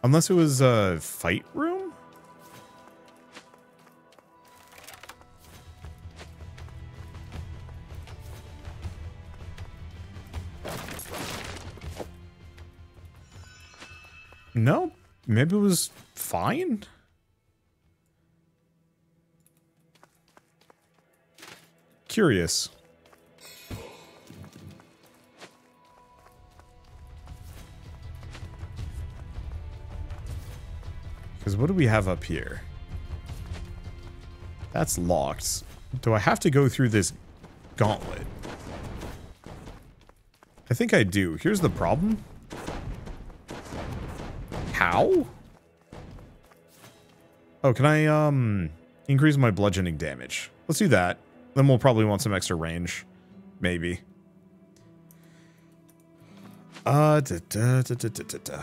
A: Unless it was a fight room? Maybe it was fine. Curious. Because what do we have up here? That's locked. Do I have to go through this gauntlet? I think I do. Here's the problem. Oh, can I, um, increase my bludgeoning damage? Let's do that. Then we'll probably want some extra range. Maybe. Uh, da, da, da, da, da, da,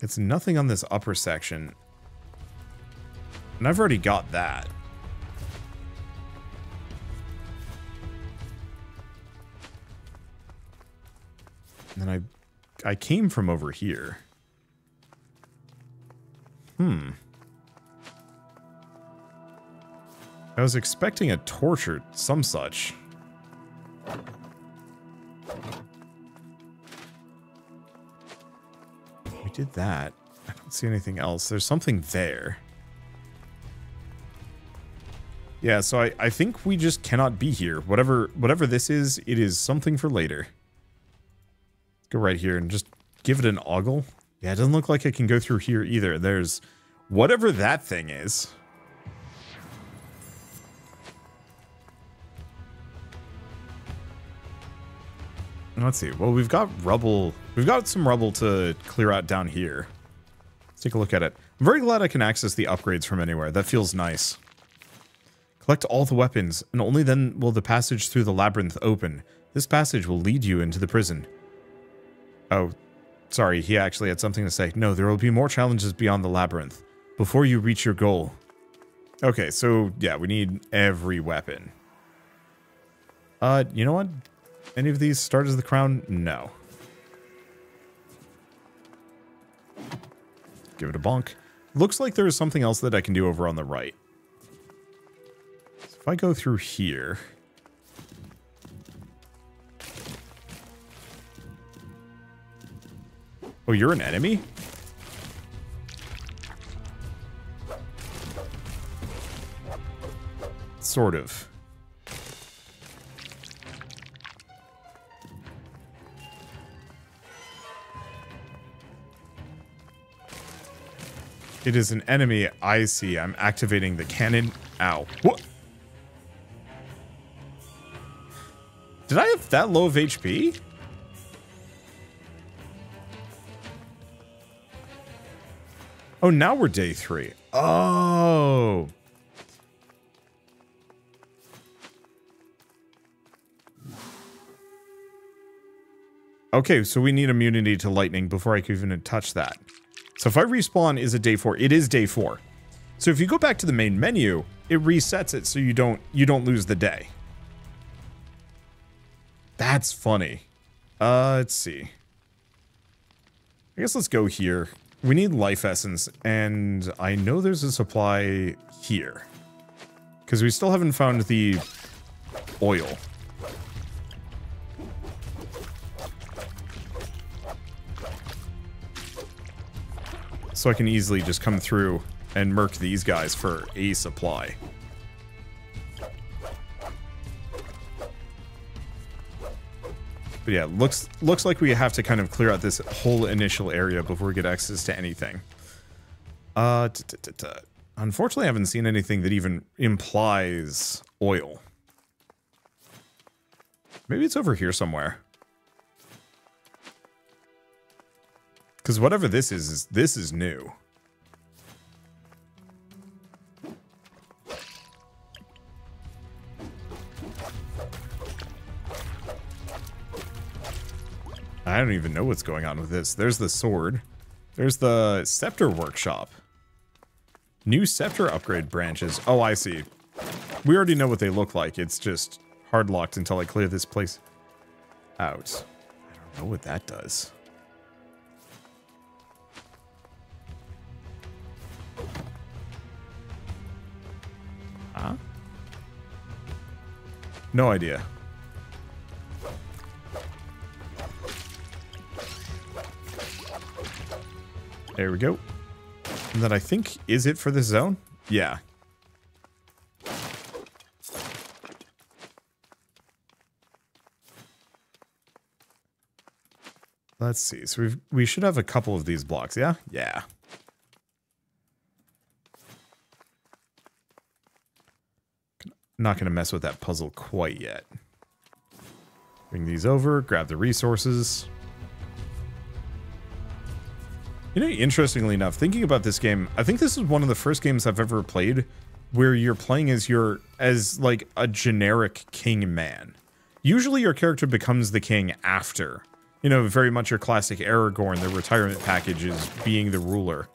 A: It's nothing on this upper section. And I've already got that. And then I I came from over here. Hmm. I was expecting a or some such. We did that. I don't see anything else. There's something there. Yeah, so I, I think we just cannot be here. Whatever whatever this is, it is something for later go right here and just give it an ogle. Yeah, it doesn't look like it can go through here either. There's whatever that thing is. Let's see. Well, we've got rubble. We've got some rubble to clear out down here. Let's take a look at it. I'm very glad I can access the upgrades from anywhere. That feels nice. Collect all the weapons, and only then will the passage through the labyrinth open. This passage will lead you into the prison. Oh, sorry, he actually had something to say. No, there will be more challenges beyond the labyrinth, before you reach your goal. Okay, so, yeah, we need every weapon. Uh, you know what? Any of these start as the crown? No. Give it a bonk. Looks like there is something else that I can do over on the right. So if I go through here... Oh, you're an enemy? Sort of. It is an enemy I see. I'm activating the cannon. Ow. What? Did I have that low of HP? Oh, now we're day three. Oh. Okay, so we need immunity to lightning before I can even touch that. So if I respawn is it day four, it is day four. So if you go back to the main menu, it resets it so you don't you don't lose the day. That's funny. Uh, let's see. I guess let's go here. We need life essence, and I know there's a supply here. Because we still haven't found the oil. So I can easily just come through and murk these guys for a supply. But yeah, looks looks like we have to kind of clear out this whole initial area before we get access to anything. Uh, unfortunately, I haven't seen anything that even implies oil. Maybe it's over here somewhere. Because whatever this is, is, this is new. I don't even know what's going on with this. There's the sword. There's the scepter workshop. New scepter upgrade branches. Oh, I see. We already know what they look like. It's just hard locked until I clear this place out. I don't know what that does. Huh? No idea. There we go. And then I think, is it for this zone? Yeah. Let's see. So we we should have a couple of these blocks, yeah? Yeah. not going to mess with that puzzle quite yet. Bring these over, grab the resources. You know, interestingly enough, thinking about this game, I think this is one of the first games I've ever played where you're playing as your as like a generic king man. Usually your character becomes the king after. You know, very much your classic Aragorn, the retirement package is being the ruler.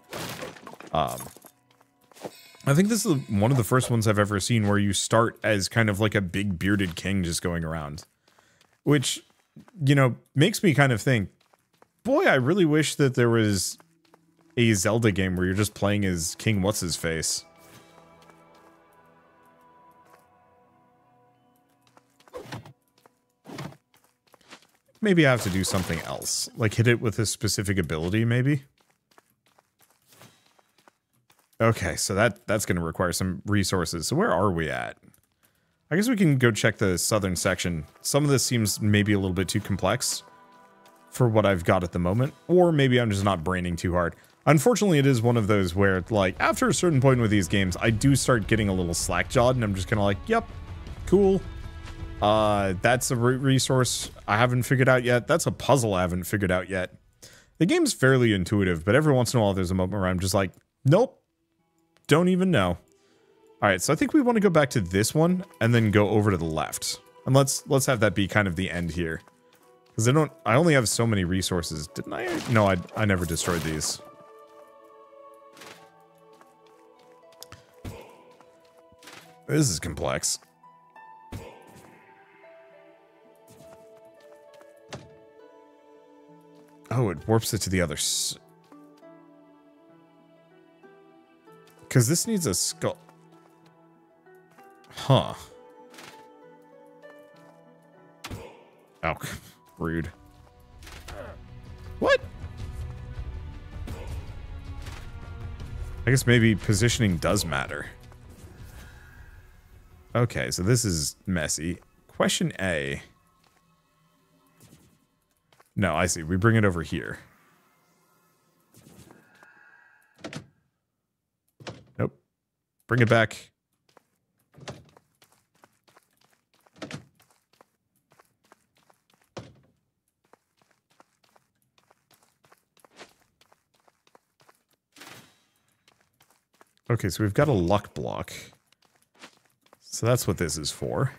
A: Um, I think this is one of the first ones I've ever seen where you start as kind of like a big bearded king just going around. Which, you know, makes me kind of think, boy, I really wish that there was a Zelda game where you're just playing as King What's-His-Face. Maybe I have to do something else. Like hit it with a specific ability, maybe? Okay, so that that's going to require some resources. So where are we at? I guess we can go check the southern section. Some of this seems maybe a little bit too complex for what I've got at the moment, or maybe I'm just not braining too hard. Unfortunately, it is one of those where, like, after a certain point with these games, I do start getting a little slack-jawed, and I'm just kind of like, yep, cool. Uh, that's a re resource I haven't figured out yet. That's a puzzle I haven't figured out yet. The game's fairly intuitive, but every once in a while there's a moment where I'm just like, nope, don't even know. All right, so I think we want to go back to this one and then go over to the left. And let's let's have that be kind of the end here. Because I don't I only have so many resources. Didn't I? No, I I never destroyed these. This is complex. Oh, it warps it to the other Because this needs a skull. Huh. Oh, rude. What? I guess maybe positioning does matter. Okay, so this is messy. Question A. No, I see. We bring it over here. Nope. Bring it back. Okay, so we've got a luck block. So that's what this is for.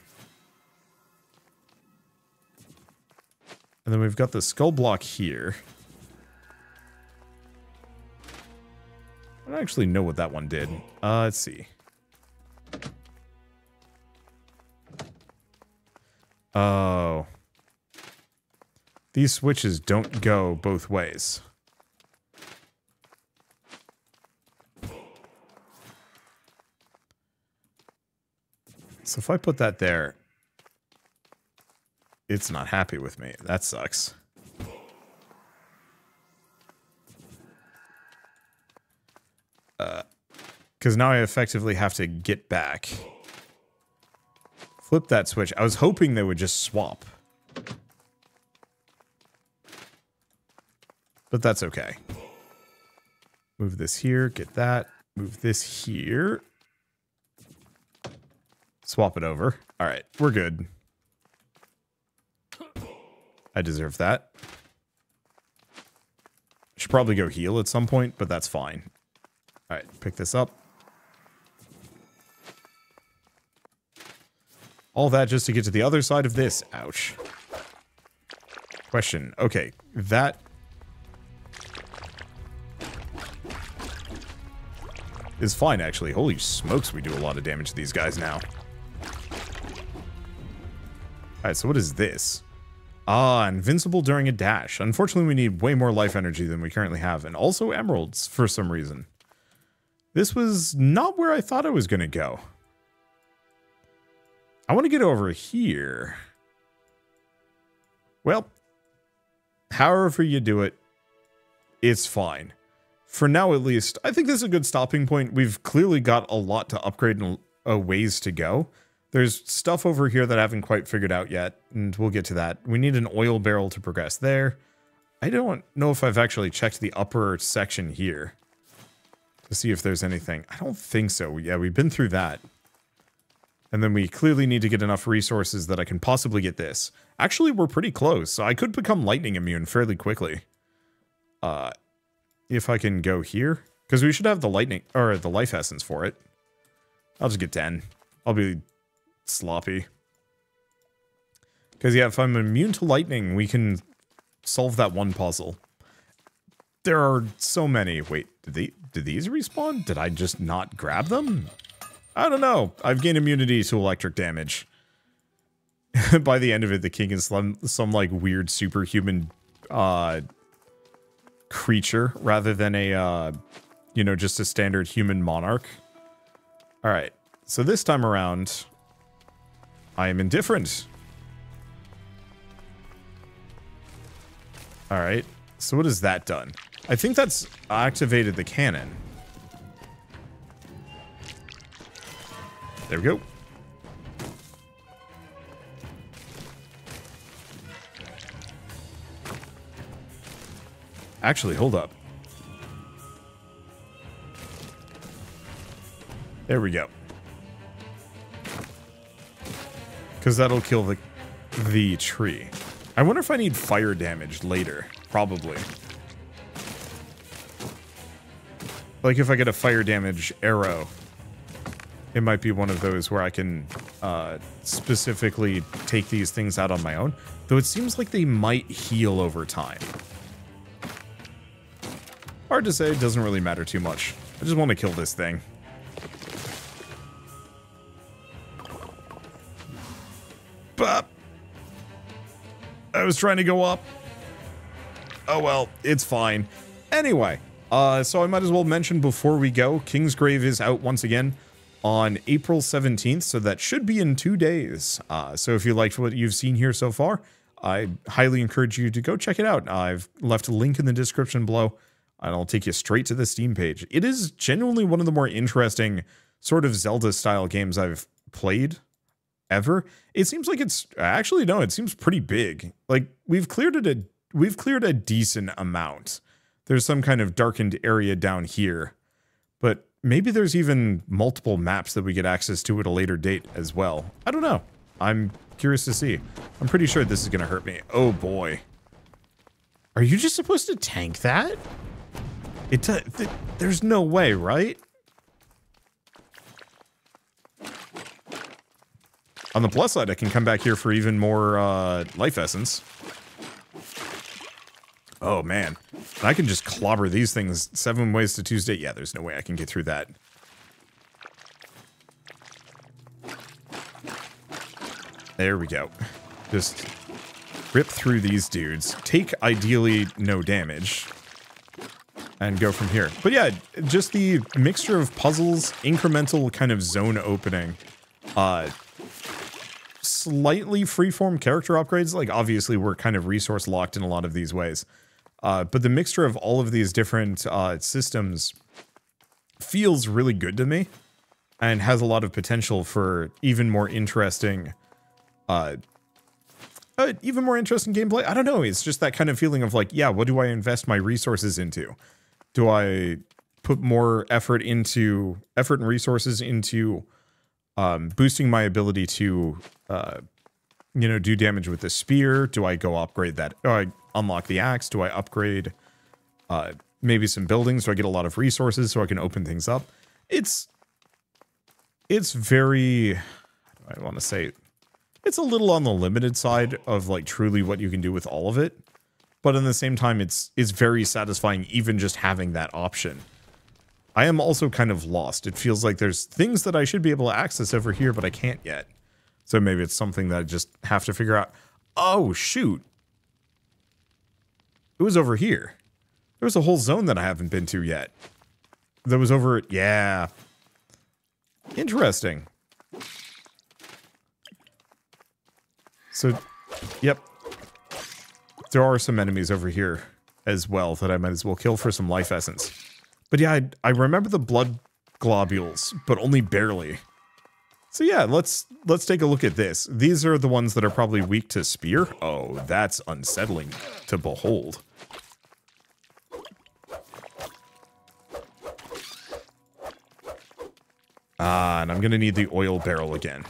A: And then we've got the skull block here. I don't actually know what that one did. Uh, let's see. Oh. These switches don't go both ways. So if I put that there, it's not happy with me. That sucks. Because uh, now I effectively have to get back. Flip that switch. I was hoping they would just swap. But that's okay. Move this here, get that. Move this here. Swap it over. All right, we're good. I deserve that. Should probably go heal at some point, but that's fine. All right, pick this up. All that just to get to the other side of this. Ouch. Question. Okay, that... is fine, actually. Holy smokes, we do a lot of damage to these guys now. Alright, so what is this? Ah, invincible during a dash. Unfortunately, we need way more life energy than we currently have, and also emeralds for some reason. This was not where I thought I was going to go. I want to get over here. Well, however you do it, it's fine. For now, at least, I think this is a good stopping point. We've clearly got a lot to upgrade and a ways to go. There's stuff over here that I haven't quite figured out yet, and we'll get to that. We need an oil barrel to progress there. I don't know if I've actually checked the upper section here to see if there's anything. I don't think so. Yeah, we've been through that. And then we clearly need to get enough resources that I can possibly get this. Actually, we're pretty close, so I could become lightning immune fairly quickly. Uh, if I can go here. Because we should have the lightning, or the life essence for it. I'll just get 10. I'll be sloppy. Because, yeah, if I'm immune to lightning, we can solve that one puzzle. There are so many. Wait, did, they, did these respawn? Did I just not grab them? I don't know. I've gained immunity to electric damage. By the end of it, the king is some, some like, weird superhuman uh, creature rather than a, uh, you know, just a standard human monarch. All right. So this time around, I am indifferent. Alright, so what has that done? I think that's activated the cannon. There we go. Actually, hold up. There we go. Because that'll kill the, the tree. I wonder if I need fire damage later. Probably. Like if I get a fire damage arrow, it might be one of those where I can uh, specifically take these things out on my own. Though it seems like they might heal over time. Hard to say, it doesn't really matter too much. I just want to kill this thing. Was trying to go up. Oh well, it's fine. Anyway, uh, so I might as well mention before we go, Kingsgrave is out once again on April 17th, so that should be in two days. Uh, so if you liked what you've seen here so far, I highly encourage you to go check it out. I've left a link in the description below, and I'll take you straight to the Steam page. It is genuinely one of the more interesting sort of Zelda-style games I've played ever. It seems like it's actually no, it seems pretty big. Like we've cleared it a we've cleared a decent amount. There's some kind of darkened area down here. But maybe there's even multiple maps that we get access to at a later date as well. I don't know. I'm curious to see. I'm pretty sure this is going to hurt me. Oh boy. Are you just supposed to tank that? It th there's no way, right? On the plus side, I can come back here for even more uh, life essence. Oh, man. I can just clobber these things seven ways to Tuesday. Yeah, there's no way I can get through that. There we go. Just rip through these dudes. Take, ideally, no damage. And go from here. But yeah, just the mixture of puzzles, incremental kind of zone opening. Uh, slightly freeform character upgrades. Like, obviously, we're kind of resource locked in a lot of these ways. Uh, but the mixture of all of these different uh, systems feels really good to me and has a lot of potential for even more interesting uh, uh, even more interesting gameplay. I don't know. It's just that kind of feeling of like, yeah, what do I invest my resources into? Do I put more effort into effort and resources into um, boosting my ability to, uh, you know, do damage with the spear? Do I go upgrade that? Do I unlock the axe? Do I upgrade uh, maybe some buildings? Do I get a lot of resources so I can open things up? It's it's very I want to say it's a little on the limited side of like truly what you can do with all of it. But in the same time, it's it's very satisfying even just having that option. I am also kind of lost. It feels like there's things that I should be able to access over here, but I can't yet. So maybe it's something that I just have to figure out. Oh, shoot. It was over here. There was a whole zone that I haven't been to yet. That was over... Yeah. Interesting. So, yep. There are some enemies over here as well that I might as well kill for some life essence. But yeah, I, I remember the blood globules, but only barely. So yeah, let's let's take a look at this. These are the ones that are probably weak to spear. Oh, that's unsettling to behold. Ah, and I'm gonna need the oil barrel again.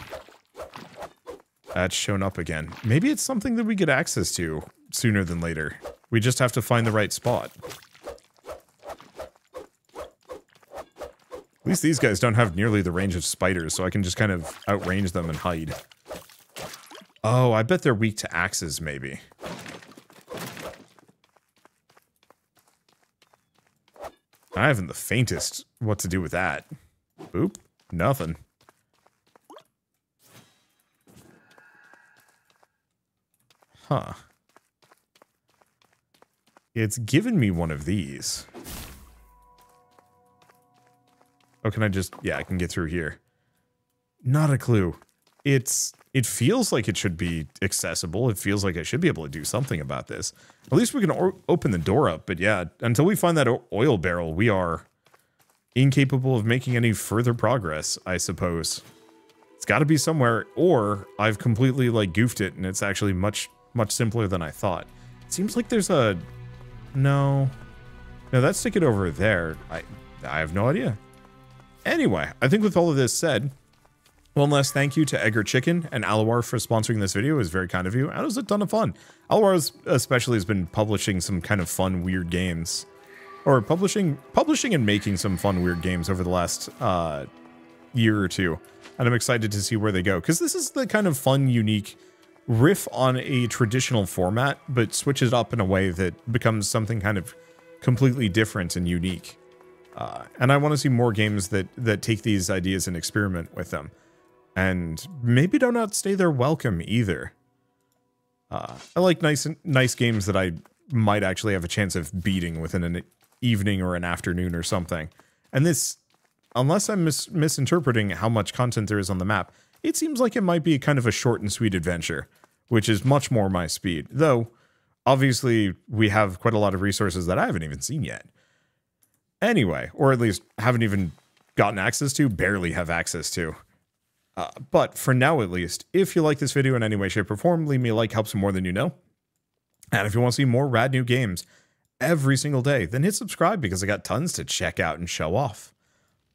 A: That's shown up again. Maybe it's something that we get access to sooner than later. We just have to find the right spot. Least these guys don't have nearly the range of spiders, so I can just kind of outrange them and hide. Oh, I bet they're weak to axes, maybe. I haven't the faintest what to do with that. Oop, nothing. Huh. It's given me one of these. Can I just... Yeah, I can get through here. Not a clue. It's... It feels like it should be accessible. It feels like I should be able to do something about this. At least we can open the door up. But yeah, until we find that oil barrel, we are incapable of making any further progress, I suppose. It's got to be somewhere, or I've completely, like, goofed it, and it's actually much, much simpler than I thought. It seems like there's a... No. No, that's stick it over there. I, I have no idea. Anyway, I think with all of this said, One last thank you to Edgar Chicken and Alawar for sponsoring this video. It was very kind of you, and it was a ton of fun. Alawar especially has been publishing some kind of fun, weird games. Or publishing publishing and making some fun, weird games over the last uh, year or two. And I'm excited to see where they go. Because this is the kind of fun, unique riff on a traditional format, but switch it up in a way that becomes something kind of completely different and unique. Uh, and I want to see more games that, that take these ideas and experiment with them and maybe don't outstay their welcome either. Uh, I like nice nice games that I might actually have a chance of beating within an evening or an afternoon or something. And this, unless I'm mis misinterpreting how much content there is on the map, it seems like it might be kind of a short and sweet adventure, which is much more my speed. Though, obviously, we have quite a lot of resources that I haven't even seen yet. Anyway, or at least haven't even gotten access to, barely have access to. Uh, but for now, at least, if you like this video in any way, shape, or form, leave me a like, helps more than you know. And if you want to see more rad new games every single day, then hit subscribe because I got tons to check out and show off.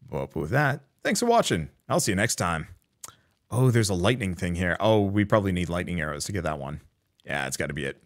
A: But with that, thanks for watching. I'll see you next time. Oh, there's a lightning thing here. Oh, we probably need lightning arrows to get that one. Yeah, it's got to be it.